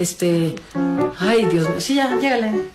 Este, ay Dios mío, sí, ya, llégale.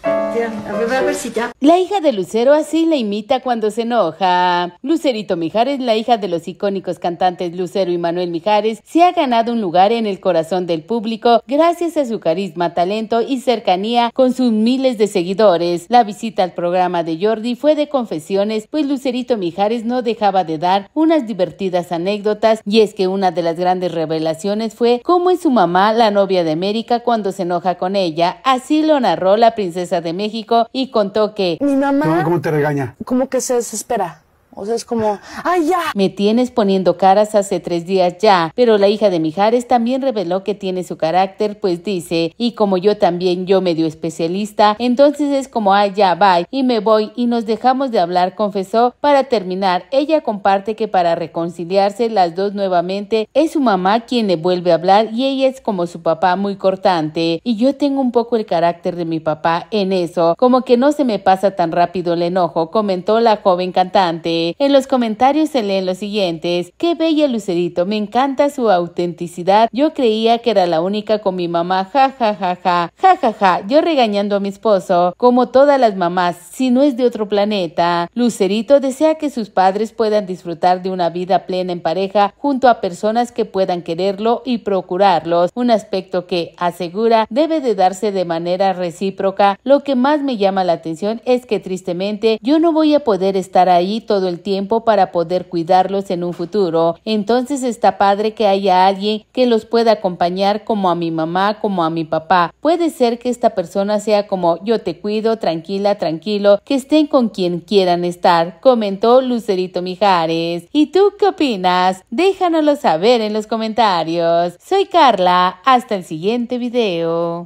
La hija de Lucero así la imita cuando se enoja. Lucerito Mijares, la hija de los icónicos cantantes Lucero y Manuel Mijares, se ha ganado un lugar en el corazón del público gracias a su carisma, talento y cercanía con sus miles de seguidores. La visita al programa de Jordi fue de confesiones, pues Lucerito Mijares no dejaba de dar unas divertidas anécdotas y es que una de las grandes revelaciones fue cómo es su mamá, la novia de América, cuando se enoja con ella. Así lo narró la princesa de México y contó que Mi mamá ¿Cómo te regaña? como que se desespera. O sea, es como, ay, ya. Me tienes poniendo caras hace tres días ya, pero la hija de Mijares también reveló que tiene su carácter, pues dice, y como yo también, yo medio especialista, entonces es como, ay, ya, bye, y me voy, y nos dejamos de hablar, confesó. Para terminar, ella comparte que para reconciliarse las dos nuevamente, es su mamá quien le vuelve a hablar y ella es como su papá muy cortante, y yo tengo un poco el carácter de mi papá en eso, como que no se me pasa tan rápido el enojo, comentó la joven cantante. En los comentarios se leen los siguientes. Qué bella Lucerito, me encanta su autenticidad. Yo creía que era la única con mi mamá, ja ja ja ja, ja ja ja. Yo regañando a mi esposo, como todas las mamás, si no es de otro planeta. Lucerito desea que sus padres puedan disfrutar de una vida plena en pareja junto a personas que puedan quererlo y procurarlos, un aspecto que, asegura, debe de darse de manera recíproca. Lo que más me llama la atención es que tristemente yo no voy a poder estar ahí todo tiempo para poder cuidarlos en un futuro. Entonces está padre que haya alguien que los pueda acompañar como a mi mamá, como a mi papá. Puede ser que esta persona sea como yo te cuido, tranquila, tranquilo, que estén con quien quieran estar, comentó Lucerito Mijares. ¿Y tú qué opinas? Déjanoslo saber en los comentarios. Soy Carla, hasta el siguiente video.